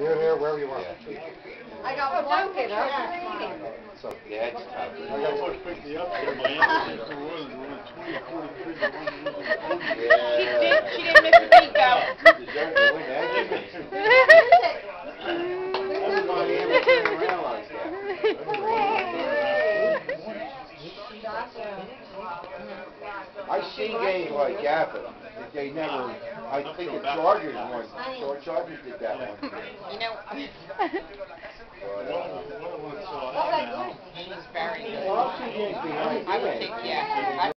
Here, here, wherever you want. I got one kid, I'm reading. So, Yeah, it's tough. I got Much picked me up there, my energy for was running twenty, forty-three to one. Yeah. She did, she didn't miss a beat though. Deserve to win that, didn't he? Everybody ever turn around like that. I see games like that, but they never, I think the Chargers won, Char- Chargers did that one. You know, But, One uh, of them, one of them saw that now. he was very good. I've seen games I would the think, yeah.